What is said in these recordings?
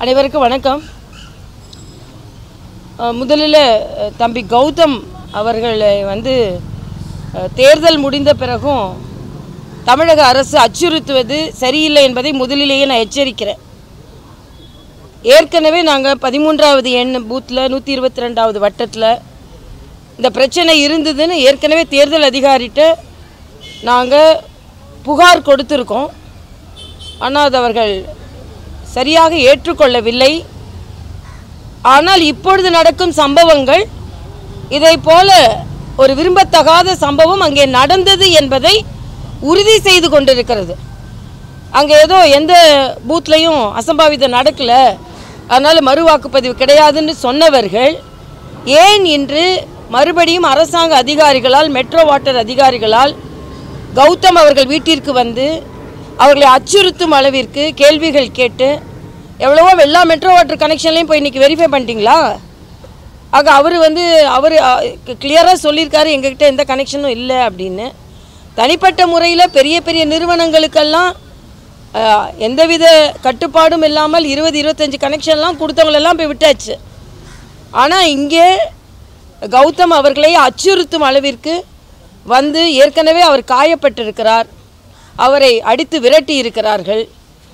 அனைவருக்கும் வணக்கம். முதலில் தம்பி கௌதம் அவர்களை வந்து தேர்தல் முடிந்த பிறகும் தமிழக அரசு அச்சுறுத்துவது சரியில்லை என்பதை முதலிலேயே நான் எச்சரிக்கிறேன். ஏற்கனவே நாங்கள் பதிமூன்றாவது எண் பூத்தில் நூற்றி இருபத்தி ரெண்டாவது வட்டத்தில் இந்த பிரச்சனை இருந்ததுன்னு ஏற்கனவே தேர்தல் அதிகாரிகிட்ட நாங்கள் புகார் கொடுத்துருக்கோம். ஆனால் அது அவர்கள் சரியாக ஏற்றுக்கொள்ளவில்லை. ஆனால் இப்பொழுது நடக்கும் சம்பவங்கள் இதை போல ஒரு விரும்பத்தகாத சம்பவம் அங்கே நடந்தது என்பதை உறுதி செய்து கொண்டிருக்கிறது. அங்கே ஏதோ எந்த பூத்லையும் அசம்பாவிதம் நடக்கலை. அதனால் மறு வாக்குப்பதிவு கிடையாதுன்னு சொன்னவர்கள் ஏன் இன்று மறுபடியும் அரசாங்க அதிகாரிகளால் மெட்ரோ வாட்டர் அதிகாரிகளால் கௌதம் அவர்கள் வீட்டிற்கு வந்து அவர்களை அச்சுறுத்தும் அளவிற்கு கேள்விகள் கேட்டு எவ்வளவோ எல்லா மெட்ரோ வாட்டர் கனெக்ஷன்லையும் போய் இன்றைக்கி வெரிஃபை பண்ணிட்டீங்களா? ஆக அவர் வந்து அவர் கிளியராக சொல்லியிருக்காரு எங்ககிட்ட எந்த கனெக்ஷனும் இல்லை அப்படின்னு. தனிப்பட்ட முறையில் பெரிய பெரிய நிறுவனங்களுக்கெல்லாம் எந்தவித கட்டுப்பாடும் இல்லாமல் இருபது இருபத்தஞ்சி கனெக்ஷன்லாம் கொடுத்தவங்களெல்லாம் போய் விட்டாச்சு. ஆனால் இங்கே கௌதம் அவர்களை அச்சுறுத்தும் அளவிற்கு வந்து ஏற்கனவே அவர் காயப்பட்டிருக்கிறார். அவரை அடித்து விரட்டி இருக்கிறார்கள்.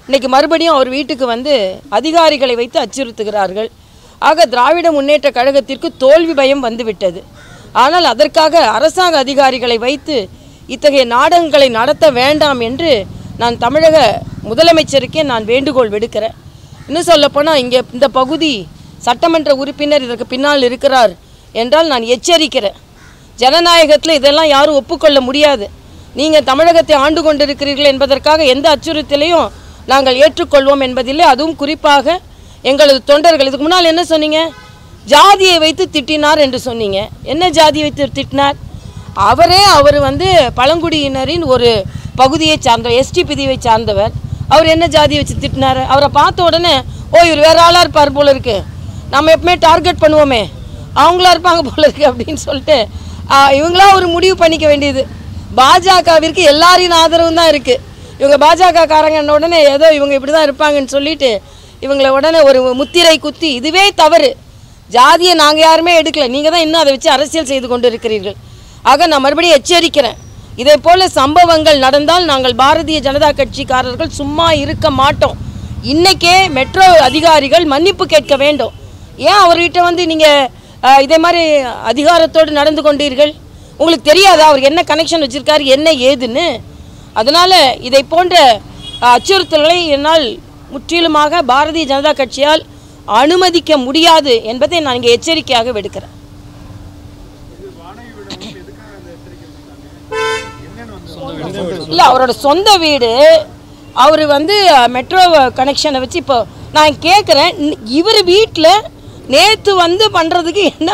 இன்னைக்கு மறுபடியும் அவர் வீட்டுக்கு வந்து அதிகாரிகளை வைத்து அச்சுறுத்துகிறார்கள். ஆக திராவிட முன்னேற்ற கழகத்திற்கு தோல்வி பயம் வந்துவிட்டது. ஆனால் அதற்காக அரசாங்க அதிகாரிகளை வைத்து இத்தகைய நாடகங்களை நடத்த வேண்டாம் என்று நான் தமிழக முதலமைச்சருக்கே நான் வேண்டுகோள் விடுக்கிறேன். இன்னும் சொல்லப்போனால் இங்கே இந்த பகுதி சட்டமன்ற உறுப்பினர் இதற்கு பின்னால் இருக்கிறார் என்றால் நான் எச்சரிக்கிறேன். ஜனநாயகத்தில் இதெல்லாம் யாரும் ஒப்புக்கொள்ள முடியாது. நீங்கள் தமிழகத்தை ஆண்டு கொண்டிருக்கிறீர்கள் என்பதற்காக எந்த அச்சுறுத்தலையும் நாங்கள் ஏற்றுக்கொள்வோம் என்பதில்லை. அதுவும் குறிப்பாக எங்களது தொண்டர்கள். இதுக்கு முன்னால் என்ன சொன்னீங்க? ஜாதியை வைத்து திட்டினார் என்று சொன்னீங்க. என்ன ஜாதியை வைத்து திட்டினார்? அவரே அவர் வந்து பழங்குடியினரின் ஒரு பகுதியை சார்ந்தவர் எஸ்டி பிரிவை சார்ந்தவர். அவர் என்ன ஜாதியை வச்சு திட்டினார்? அவரை பார்த்த உடனே ஓ இவர் வேற ஆளாக இருப்பார் போல இருக்கு. நம்ம எப்பவுமே டார்கெட் பண்ணுவோமே. அவங்களா இருப்பாங்க போல இருக்கு அப்படின்னு சொல்லிட்டு இவங்களா ஒரு முடிவு பண்ணிக்க வேண்டியது. பாஜகவிற்கு எல்லாரின் ஆதரவும் தான் இருக்குது இவங்க பாஜக காரங்கன்ன உடனே ஏதோ இவங்க இப்படி தான் இருப்பாங்கன்னு சொல்லிட்டு இவங்கள உடனே ஒரு முத்திரை குத்தி இதுவே தவறு. ஜாதியை நாங்கள் யாருமே எடுக்கல. நீங்கள் தான் இன்னும் அதை வச்சு அரசியல் செய்து கொண்டு இருக்கிறீர்கள் ஆக நான் மறுபடியும் எச்சரிக்கிறேன். இதே போல் சம்பவங்கள் நடந்தால் நாங்கள் பாரதிய ஜனதா கட்சிக்காரர்கள் சும்மா இருக்க மாட்டோம். இன்னைக்கே மெட்ரோ அதிகாரிகள் மன்னிப்பு கேட்க வேண்டும். ஏன் அவர்கிட்ட வந்து நீங்கள் இதே மாதிரி அதிகாரத்தோடு நடந்து கொண்டீர்கள்? உங்களுக்கு தெரியாதா? அவர் என்ன கனெக்ஷன் வச்சுருக்காரு? என்ன ஏதுன்னு? அதனால் இதை போன்ற அச்சுறுத்தல்களை என்னால் முற்றிலுமாக பாரதிய ஜனதா கட்சியால் அனுமதிக்க முடியாது என்பதை நான் இங்கே எச்சரிக்கையாக விடுக்கிறேன். இல்லை அவரோட சொந்த வீடு அவர் வந்து மெட்ரோ கனெக்ஷனை வச்சு இப்போ நான் கேட்குறேன் இவர் வீட்டில் நேற்று வந்து பண்ணுறதுக்கு என்ன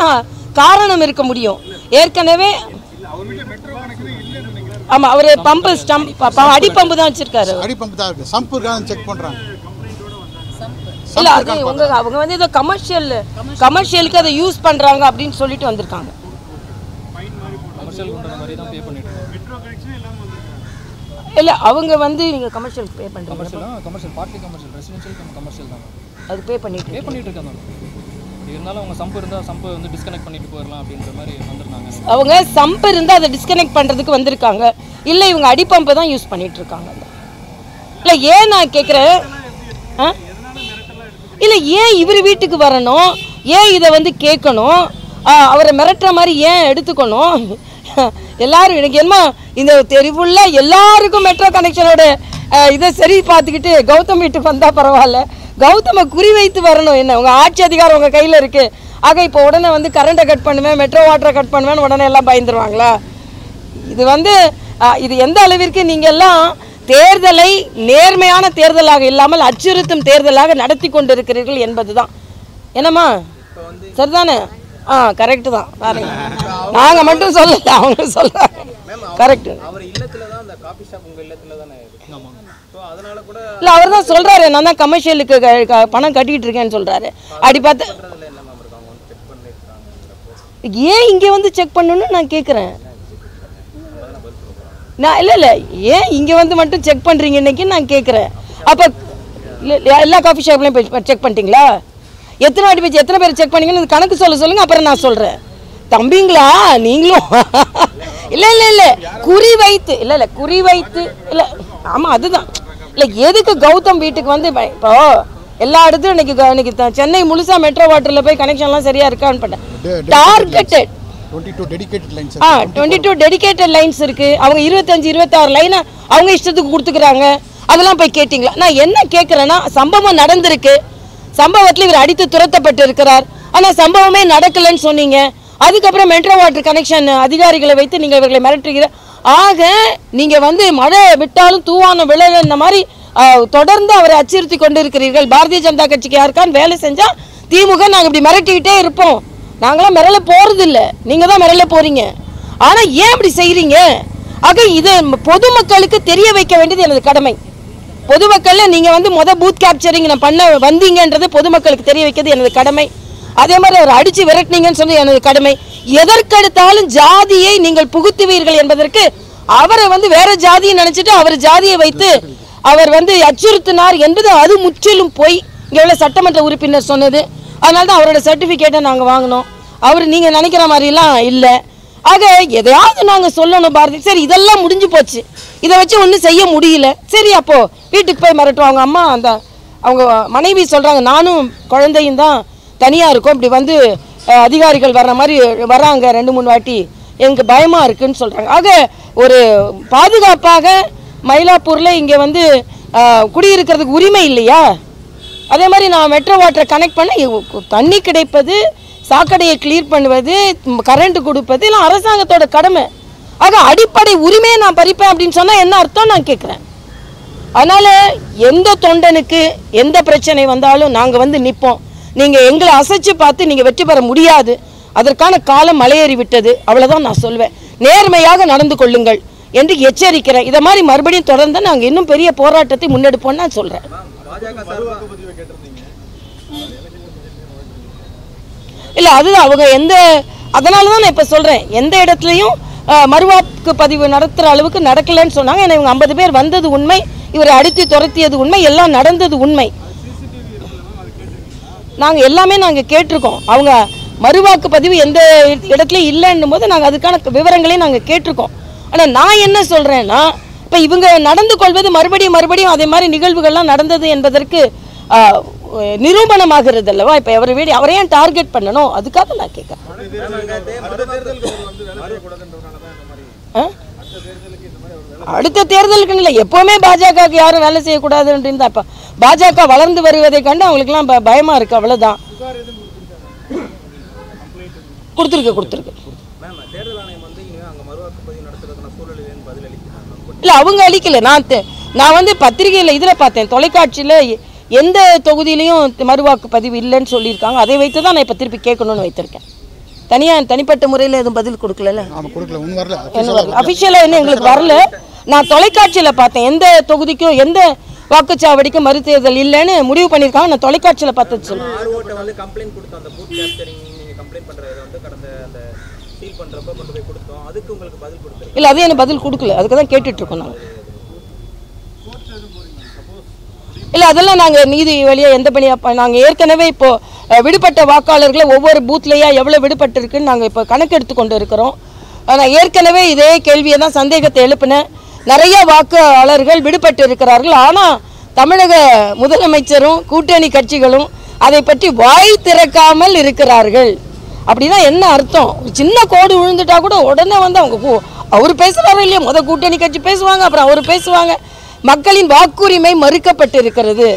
காரணம் இருக்க முடியும்? ஏற்கனவே ஆமாம் அவர் பம்பு ஸ்டம்ப் அடி பம்பு தான் வச்சுருக்காரு. அடி பம்பு தான் இருக்கு. சம்பு இருக்கான்னு செக் பண்றாங்க. இல்லை அது உங்க அவங்க வந்து ஏதோ கமர்ஷியல் கமர்ஷியலுக்கு அதை யூஸ் பண்ணுறாங்க அப்படின்னு சொல்லிட்டு வந்திருக்காங்க. கமர்ஷியல் இல்லை அவங்க வந்து நீங்கள் கமர்ஷியல் பே பண்ணுறீங்க கமர்ஷியலாக commercial partly commercial residential commercial தான். அது பே பண்ணிட்டு பே பண்ணிட்டு இருக்கேன் மேம் இருந்தாலும் அவங்க சம்பு இருந்தால் சம்பு வந்து டிஸ்கனெக்ட் பண்ணிட்டு போயிடலாம் அப்படின்ற மாதிரி வந்திருந்தாங்க. அவங்க சம்பு இருந்தால் அதை டிஸ்கனெக்ட் பண்ணுறதுக்கு வந்திருக்காங்க. இல்லை இவங்க அடிப்பம்பை தான் யூஸ் பண்ணிட்டு இருக்காங்க இல்லை ஏன் நான் கேட்குறேன் இல்லை ஏன் இவர் வீட்டுக்கு வரணும்? ஏன் இதை வந்து கேட்கணும்? அவரை மிரட்டுற மாதிரி ஏன் எடுத்துக்கணும்? எல்லாரும் எனக்கு என்னமா இந்த தெருவுள்ள எல்லாருக்கும் மெட்ரோ கனெக்ஷனோட இதை சரி பார்த்துக்கிட்டு கௌதம் வீட்டுக்கு வந்தால் பரவாயில்ல. கௌதமை குறி வைத்து வரணும். என்ன உங்கள் ஆட்சி அதிகாரம் உங்கள் கையில் இருக்குது ஆக இப்போ உடனே வந்து கரண்ட்டை கட் பண்ணுவேன் மெட்ரோ வாட்டரை கட் பண்ணுவேன் உடனே எல்லாம் பயந்துருவாங்களா? இது வந்து இது எந்த அளவிற்கு நீங்கள் எல்லாம் தேர்தலை நேர்மையான தேர்தலாக இல்லாமல் அச்சுறுத்தும் தேர்தலாக நடத்தி கொண்டிருக்கிறீர்கள் என்பதுதான். என்னம்மா? சரிதானே? ஆ கரெக்டு தான். பாருங்க நாங்கள் மட்டும் சொல்லல அவங்க சொல்கிறாங்க கரெக்டு அவர் இல்லத்துல தான் அந்த காபி ஷாப் உங்க இல்லத்துல தானே இல்லை அவர் தான் சொல்கிறாரு நான் தான் கமர்ஷியலுக்கு பணம் கட்டிட்டு இருக்கேன்னு சொல்கிறாரு அப்படி பார்த்து ஏன் இங்கே வந்து செக் பண்ணணும்னு நான் கேட்குறேன் நான் இல்லை இல்லை. ஏன் இங்கே வந்து மட்டும் செக் பண்ணுறீங்க இன்னைக்கு நான் கேட்குறேன் அப்போ எல்லா காஃபி ஷாப்லையும் போய் செக் பண்ணிட்டீங்களா? எத்தனை வாட்டி போய் எத்தனை பேர் செக் பண்ணீங்கன்னு கணக்கு சொல்ல சொல்லுங்க அப்புறம் நான் சொல்கிறேன் தம்பிங்களா? நீங்களும்? இல்லை இல்லை இல்லை. குறி வைத்து இல்லை இல்லை குறி வைத்து இல்லை. ஆமாம் அதுதான். இல்லை எதுக்கு கௌதம் வீட்டுக்கு வந்து இப்ப- எல்லா இடத்துலையும் இன்னைக்கு இன்னைக்கு சென்னை முழுசா மெட்ரோ வாட்டரில் போய் கனெக்ஷன்லாம் சரியா இருக்கான்னு பண்ணேன். டார்கெட்டட் ஆ டுவெண்ட்டி டூ லைன்ஸ் இருக்கு. அவங்க இருபத்தஞ்சு இருபத்தாறு லைனை அவங்க இஷ்டத்துக்கு கொடுத்துக்கிறாங்க. அதெல்லாம் போய் கேட்டிங்களா? நான் என்ன கேட்குறேன்னா சம்பவம் நடந்திருக்கு. சம்பவத்தில் இவர் அடித்து துரத்தப்பட்டு இருக்கிறார். ஆனால் சம்பவமே நடக்கலைன்னு சொன்னீங்க. அதுக்கப்புறம் மெட்ரோ வாட்டர் கனெக்ஷன் அதிகாரிகளை வைத்து நீங்கள் இவர்களை மிரட்டுகிற ஆக நீங்கள் வந்து மழை விட்டாலும் தூவான விழல இந்த மாதிரி தொடர்ந்து அவரை அச்சுறுத்தி கொண்டு இருக்கிறீர்கள் பாரதிய ஜனதா கட்சிக்கு யாருக்கான்னு வேலை செஞ்சால் திமுக நாங்கள் இப்படி மிரட்டிக்கிட்டே இருப்போம். நாங்களாம் மிரள போகிறதில்ல நீங்கள் தான் மிரள போகிறீங்க ஆனால் ஏன் இப்படி செய்கிறீங்க ஆக இது பொதுமக்களுக்கு தெரிய வைக்க வேண்டியது எனது கடமை. பொதுமக்களில் நீங்கள் வந்து மொதல் பூத் கேப்சரிங் நான் பண்ண வந்தீங்கன்றது பொதுமக்களுக்கு தெரிய வைக்கிறது எனது கடமை. அதே மாதிரி அவர் அடிச்சு விரட்டினீங்கன்னு சொல்லி எனது கடமை. எதற்கெடுத்தாலும் ஜாதியை நீங்கள் புகுத்துவீர்கள் என்பதற்கு அவரை வந்து வேற ஜாதியை நினைச்சிட்டு அவர் ஜாதியை வைத்து அவர் வந்து அச்சுறுத்தினார் என்பது அது முற்றிலும் போய். இங்கே உள்ள சட்டமன்ற உறுப்பினர் சொன்னது. அதனால தான் அவரோட சர்டிஃபிகேட்டை நாங்கள் வாங்கினோம். அவர் நீங்கள் நினைக்கிற மாதிரிலாம் இல்லை. ஆக எதையாவது நாங்கள் சொல்லணும் பாரதி. சரி இதெல்லாம் முடிஞ்சு போச்சு. இதை வச்சு ஒன்றும் செய்ய முடியல. சரி அப்போ வீட்டுக்கு போய் மிரட்டும் அவங்க அம்மா அந்த அவங்க மனைவி சொல்கிறாங்க நானும் குழந்தையும் தான் தனியாக இருக்கும். இப்படி வந்து அதிகாரிகள் வர்ற மாதிரி வராங்க ரெண்டு மூணு வாட்டி. எனக்கு பயமாக இருக்குதுன்னு சொல்கிறாங்க ஆக ஒரு பாதுகாப்பாக மயிலாப்பூரில் இங்கே வந்து குடியிருக்கிறதுக்கு உரிமை இல்லையா? அதே மாதிரி நான் மெட்ரோ வாட்டரை கனெக்ட் பண்ண தண்ணி கிடைப்பது சாக்கடையை கிளியர் பண்ணுவது கரண்ட் கொடுப்பது எல்லாம் அரசாங்கத்தோட கடமை. ஆக அடிப்படை உரிமையை நான் பறிப்பேன் அப்படின்னு சொன்னால் என்ன அர்த்தம் நான் கேட்குறேன் அதனால் எந்த தொண்டனுக்கு எந்த பிரச்சனை வந்தாலும் நாங்கள் வந்து நிற்போம் நீங்கள் எங்களை அசைச்சு பார்த்து நீங்கள் வெற்றி பெற முடியாது. அதற்கான காலம் மலையேறி விட்டது அவ்வளோதான் நான் சொல்வேன். நேர்மையாக நடந்து கொள்ளுங்கள் என்று எச்சரிக்கிறேன். இதை மாதிரி மறுபடியும் தொடர்ந்து நாங்கள் இன்னும் பெரிய போராட்டத்தை முன்னெடுப்போம்னு நான் சொல்கிறேன் இல்லை அதுதான் அவங்க எந்த அதனால தான் நான் இப்போ சொல்கிறேன் எந்த இடத்துலையும் மறுவாக்கு பதிவு நடத்துகிற அளவுக்கு நடக்கலைன்னு சொன்னாங்க. ஏன்னா இவங்க ஐம்பது பேர் வந்தது உண்மை. இவரை அடித்து துரத்தியது உண்மை. எல்லாம் நடந்தது உண்மை. நாங்கள் எல்லாமே நாங்கள் கேட்டிருக்கோம். அவங்க மறுவாக்கு பதிவு எந்த இடத்துலையும் இல்லைன்னும் போது நாங்கள் அதுக்கான விவரங்களையும் நாங்கள் கேட்டிருக்கோம். ஆனால் நான் என்ன சொல்கிறேன்னா இப்போ இவங்க நடந்து கொள்வது மறுபடியும் மறுபடியும் அதே மாதிரி நிகழ்வுகள்லாம் நடந்தது என்பதற்கு நிரூபணமாகிறது அல்லவா இப்போ அவர் வீடு அவரை ஏன் டார்கெட் பண்ணணும்? அதுக்காக நான் கேட்குறேன்? அடுத்த தேர்தலுக்கு இல்லை எப்பவுமே பாஜகவுக்கு யாரும் வேலை செய்யக்கூடாது அப்படின்னு தான் இப்போ பாஜக வளர்ந்து வருவதை கண்டு அவங்களுக்குலாம் ப- பயமா இருக்கு. அவ்வளவுதான். கொடுத்துருக்கு கொடுத்துருக்கு. இல்லை அவங்க அழிக்கல நான் நான் வந்து பத்திரிகையில் இதில் பார்த்தேன். தொலைக்காட்சியில் எந்த தொகுதியிலையும் மறுவாக்கு பதிவு இல்லைன்னு சொல்லியிருக்காங்க. அதை வைத்து தான் நான் இப்போ திருப்பி கேட்கணும்னு வைத்திருக்கேன். தனியாக தனிப்பட்ட முறையில் எதுவும் பதில் கொடுக்கல. அஃபிஷியலாக இன்னும் எங்களுக்கு வரல? நான் தொலைக்காட்சியில் பார்த்தேன். எந்த தொகுதிக்கும் எந்த வாக்குச்சாவடிக்கும் மறுதேர்தல் இல்லைன்னு முடிவு பண்ணியிருக்காங்க. நான் தொலைக்காட்சியில் பார்த்தது சொல்லுவேன் ஆர்ஓட்ட வந்து கம்ப்ளைண்ட் கொடுத்தோம். அந்த பூத் கேப்சரிங் நீங்க கம்ப்ளைண்ட் பண்றதை வந்து கடந்த அந்த சீல் பண்றப்ப கொண்டு போய் கொடுத்தோம். அதுக்கு உங்களுக்கு பதில் கொடுத்துருக்கு இல்லை அது எனக்கு பதில் கொடுக்கல. அதுக்கு தான் கேட்டுட்டு இருக்கோம் நாங்கள் இல்லை அதெல்லாம் நாங்கள் நீதி வழியாக எந்த பணியாக நாங்கள் ஏற்கனவே இப்போது விடுபட்ட வாக்காளர்களை ஒவ்வொரு பூத்லேயா எவ்வளோ விடுபட்டிருக்குன்னு நாங்கள் இப்போ கணக்கெடுத்து கொண்டு இருக்கிறோம் ஆனால் ஏற்கனவே இதே கேள்வியை தான் சந்தேகத்தை எழுப்பினேன். நிறைய வாக்காளர்கள் விடுபட்டு இருக்கிறார்கள் ஆனால் தமிழக முதலமைச்சரும் கூட்டணி கட்சிகளும் அதை பற்றி வாய் திறக்காமல் இருக்கிறார்கள். அப்படின்னா என்ன அர்த்தம்? ஒரு சின்ன கோடு விழுந்துட்டா கூட உடனே வந்து அவங்க அவர் பேசுகிறாரோ இல்லையா? முத கூட்டணி கட்சி பேசுவாங்க அப்புறம் அவர் பேசுவாங்க. மக்களின் வாக்குரிமை மறுக்கப்பட்டு இருக்கிறது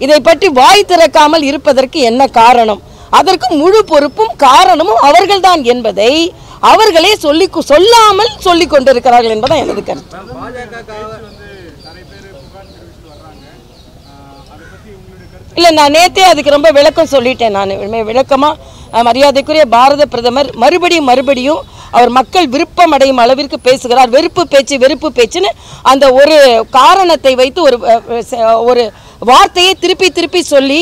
இதை பற்றி வாய் திறக்காமல் இருப்பதற்கு என்ன காரணம்? அதற்கு முழு பொறுப்பும் காரணமும் அவர்கள்தான் என்பதை அவர்களே சொல்லி சொல்லாமல் சொல்லிக் கொண்டிருக்கிறார்கள் என்பதுதான் எனது கருத்து. இல்லை நான் நேத்தே அதுக்கு ரொம்ப விளக்கம் சொல்லிட்டேன் நான். விளக்கமாக மரியாதைக்குரிய பாரத பிரதமர் மறுபடியும் மறுபடியும் அவர் மக்கள் விருப்பம் அடையும் அளவிற்கு பேசுகிறார். வெறுப்பு பேச்சு வெறுப்பு பேச்சுன்னு அந்த ஒரு காரணத்தை வைத்து ஒரு ஒரு வார்த்தையை திருப்பி திருப்பி சொல்லி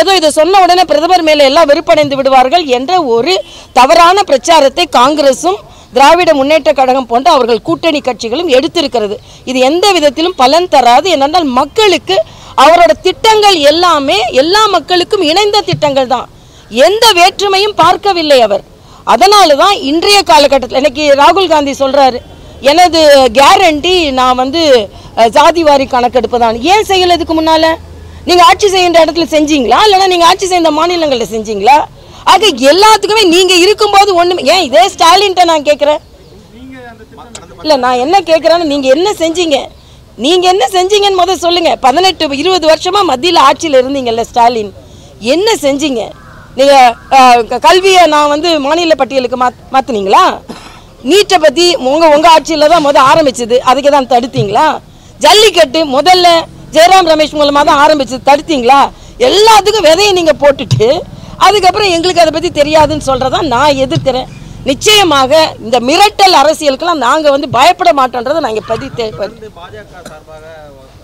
ஏதோ இதை சொன்ன உடனே பிரதமர் மேலே எல்லாம் வெறுப்படைந்து விடுவார்கள் என்ற ஒரு தவறான பிரச்சாரத்தை காங்கிரசும் திராவிட முன்னேற்ற கழகம் போன்ற அவர்கள் கூட்டணி கட்சிகளும் எடுத்திருக்கிறது. இது எந்த விதத்திலும் பலன் தராது. என்னென்றால் மக்களுக்கு அவரோட திட்டங்கள் எல்லாமே எல்லா மக்களுக்கும் இணைந்த திட்டங்கள் தான். எந்த வேற்றுமையும் பார்க்கவில்லை அவர். அதனால தான் இன்றைய காலகட்டத்தில் இன்னைக்கு ராகுல் காந்தி சொல்கிறாரு எனது கேரண்டி நான் வந்து ஜாதி வாரி கணக்கெடுப்பு தான் ஏன் செய்யலை இதுக்கு முன்னால்? நீங்கள் ஆட்சி செய்கின்ற இடத்துல செஞ்சீங்களா? இல்லைன்னா நீங்கள் ஆட்சி செய்த மாநிலங்களில் செஞ்சீங்களா? ஆக எல்லாத்துக்குமே நீங்கள் இருக்கும்போது ஒன்றுமே ஏன் இதே ஸ்டாலின்ட்ட நான் கேட்குறேன் இல்லை நான் என்ன கேட்குறேன்னு நீங்கள் என்ன செஞ்சீங்க? நீங்கள் என்ன செஞ்சீங்கன்னு முதல்ல சொல்லுங்கள் பதினெட்டு இருபது வருஷமாக மத்தியில் ஆட்சியில் இருந்தீங்கல்ல ஸ்டாலின். என்ன செஞ்சீங்க? நீங்கள் கல்வியை நான் வந்து மாநில பட்டியலுக்கு மாத் மாற்றினீங்களா நீட்டை பற்றி உங்கள் உங்கள் ஆட்சியில் தான் முதல் ஆரம்பிச்சது. அதுக்கு தான் தடுத்தீங்களா? ஜல்லிக்கட்டு முதல்ல ஜெயராம் ரமேஷ் மூலமாக தான் ஆரம்பிச்சது. தடுத்தீங்களா? எல்லாத்துக்கும் விதையை நீங்கள் போட்டுட்டு அதுக்கப்புறம் எங்களுக்கு அதை பற்றி தெரியாதுன்னு சொல்றதா நான் எதிர்க்கிறேன். நிச்சயமாக இந்த மிரட்டல் அரசியலுக்கெல்லாம் நாங்கள் வந்து பயப்பட மாட்டோன்றதை நாங்க பதித்து தொடர்ந்து பாஜக சார்பாக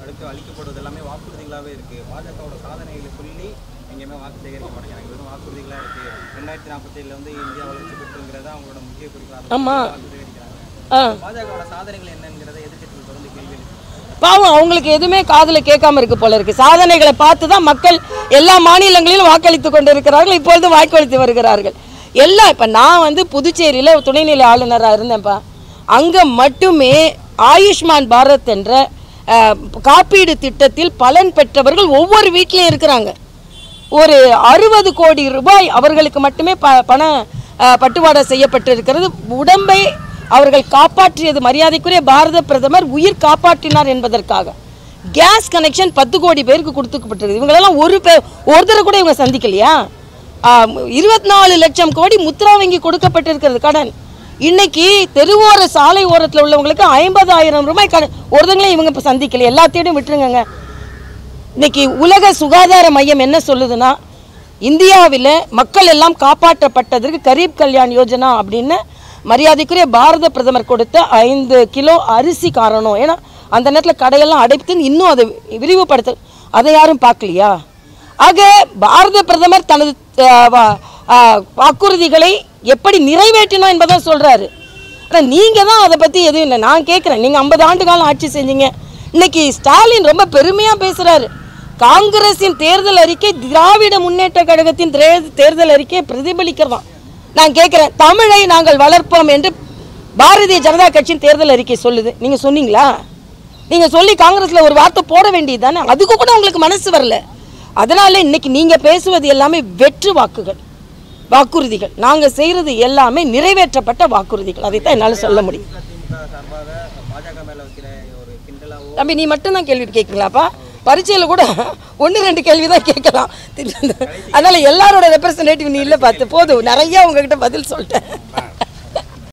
அடுத்து அளிக்கப்படுவது எல்லாமே வாக்குறுதிகளாகவே இருக்கு பாஜகவோட சாதனைகளை சொல்லி எங்கேயுமே வாக்கு சேகரிக்க மாட்டேங்கிறாங்க வெறும் வாக்குறுதிகளா இருக்கு ரெண்டாயிரத்தி நாற்பத்தி ஏழுல வந்து இந்தியா வளர்ச்சி பெற்றுங்கிறத அவங்களோட முக்கிய குறிப்பாக ஆமா. பாஜகவோட சாதனைகள் என்னங்கிறத எதிர்க்கட்சிகள் தொடர்ந்து கேள்வி. பாவம் அவங்களுக்கு எதுவுமே காதுல கேட்காம இருக்கு போல இருக்கு. சாதனைகளை பார்த்து தான் மக்கள் எல்லா மாநிலங்களிலும் வாக்களித்து கொண்டு இருக்கிறார்கள் இப்பொழுது வாக்களித்து வருகிறார்கள். எல்லாம் இப்ப நான் வந்து புதுச்சேரியில துணைநிலை ஆளுநரா இருந்தேன்ப்பா. அங்க மட்டுமே ஆயுஷ்மான் பாரத் என்ற காப்பீடு திட்டத்தில் பலன் பெற்றவர்கள் ஒவ்வொரு வீட்லயும் இருக்கிறாங்க. ஒரு அறுபது கோடி ரூபாய் அவர்களுக்கு மட்டுமே ப பண பட்டுவாடா செய்யப்பட்டிருக்கிறது. உடம்பை அவர்கள் காப்பாற்றியது மரியாதைக்குரிய பாரத பிரதமர் உயிர் காப்பாற்றினார் என்பதற்காக. கேஸ் கனெக்ஷன் பத்து கோடி பேருக்கு கொடுத்துக்கப்பட்டிருக்கு இவங்களெல்லாம் ஒரு பேர் ஒருத்தரை கூட இவங்க சந்திக்கலையா? இருபத்தி நாலு லட்சம் கோடி முத்ரா வங்கி கொடுக்கப்பட்டிருக்கிறது கடன். இன்னைக்கு தெருவோர சாலை ஓரத்தில் உள்ளவங்களுக்கு ஐம்பதாயிரம் ரூபாய் கடன். ஒருத்தங்களையும் இவங்க இப்போ சந்திக்கல எல்லாத்தையும் விட்டுருங்க இன்னைக்கு உலக சுகாதார மையம் என்ன சொல்லுதுன்னா இந்தியாவில் மக்கள் எல்லாம் காப்பாற்றப்பட்டதற்கு கரீப் கல்யாண் யோஜனா அப்படின்னு மரியாதைக்குரிய பாரத பிரதமர் கொடுத்த ஐந்து கிலோ அரிசி காரணம். ஏன்னா அந்த நேரத்தில் கடையெல்லாம் அடைத்து இன்னும் அதை விரிவுபடுத்த அதை யாரும் பார்க்கலையா? ஆக பாரத பிரதமர் தனது வாக்குறுதிகளை எப்படி நிறைவேற்றினோம் என்பதை சொல்கிறாரு ஆனால் நீங்கள் தான் அதை பற்றி எதுவும் இல்லை. நான் கேட்குறேன் நீங்கள் ஐம்பது ஆண்டு காலம் ஆட்சி செஞ்சீங்க. இன்னைக்கு ஸ்டாலின் ரொம்ப பெருமையாக பேசுகிறாரு காங்கிரஸின் தேர்தல் அறிக்கை திராவிட முன்னேற்ற கழகத்தின் தேர்தல் அறிக்கையை பிரதிபலிக்கிறதாம் நான் கேட்குறேன். தமிழை நாங்கள் வளர்ப்போம் என்று பாரதிய ஜனதா கட்சியின் தேர்தல் அறிக்கை சொல்லுது. நீங்கள் சொன்னீங்களா? நீங்கள் சொல்லி காங்கிரஸில் ஒரு வார்த்தை போட வேண்டியது தானே அதுக்கு கூட உங்களுக்கு மனசு வரல. அதனால இன்னைக்கு நீங்கள் பேசுவது எல்லாமே வெற்று வாக்குகள் வாக்குறுதிகள். நாங்கள் செய்கிறது எல்லாமே நிறைவேற்றப்பட்ட வாக்குறுதிகள். அதைத்தான் என்னால் சொல்ல முடியும். தம்பி நீ மட்டும்தான் கேள்வி கேட்கலாப்பா பரீட்சையில் கூட ஒன்று ரெண்டு கேள்வி தான் கேட்கலாம் அதனால் எல்லாரோட ரெப்ரசன்டேட்டிவ் நீ இல்லை பார்த்து போதும். நிறையா உங்ககிட்ட பதில் சொல்லிட்டேன்.